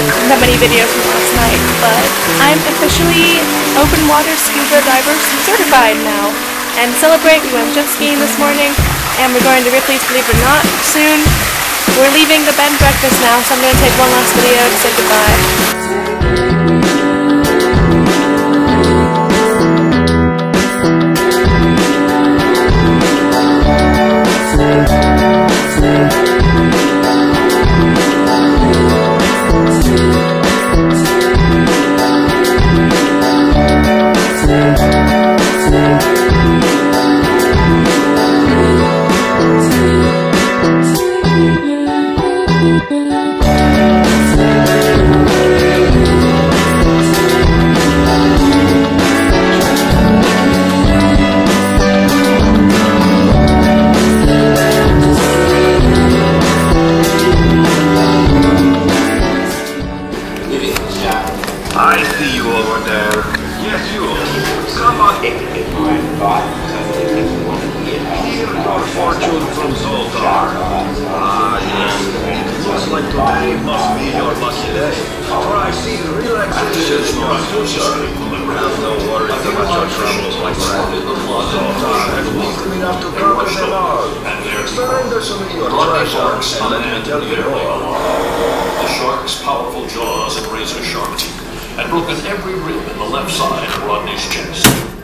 have many videos from last night, but I'm officially open water scuba diver certified now. And celebrate, we went jet skiing this morning, and we're going to Ripley's Believe It or Not soon. We're leaving the bed breakfast now, so I'm going to take one last video to say goodbye. I see you over there. Yes, you. Come on in. Hear your fortune from Zoltar. Ah, yes. It looks like today must be your lucky day. For I see relaxation in your future. Have no worries about your troubles, my friend. Zoltar has wisdom enough to conquer them all. Surrender to me your treasure, and let me tell you more. The shark's powerful had broken every rib in the left side of Rodney's chest.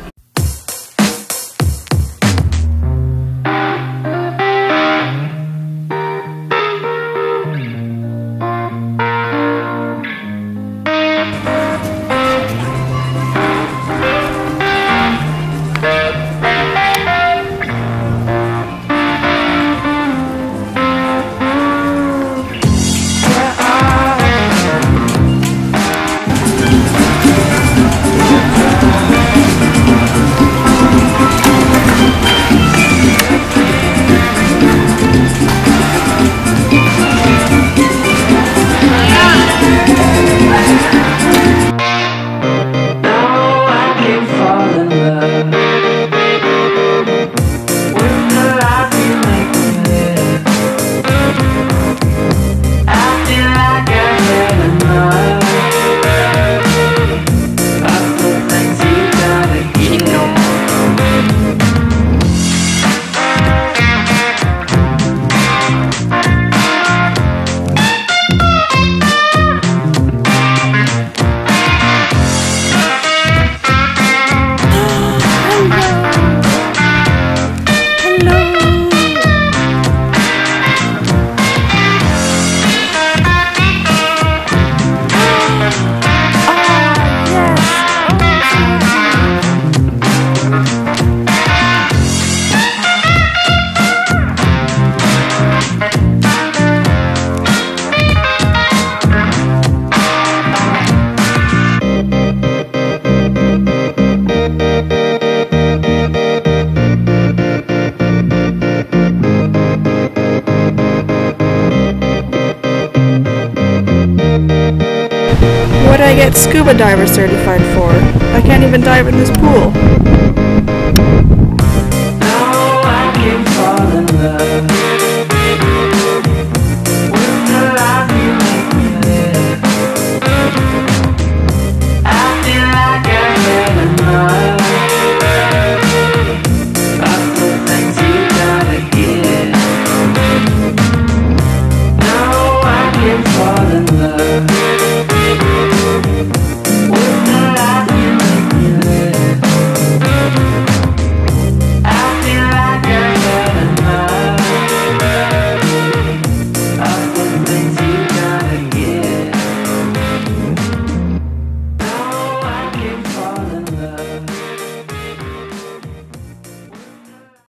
Get scuba diver certified for? I can't even dive in this pool.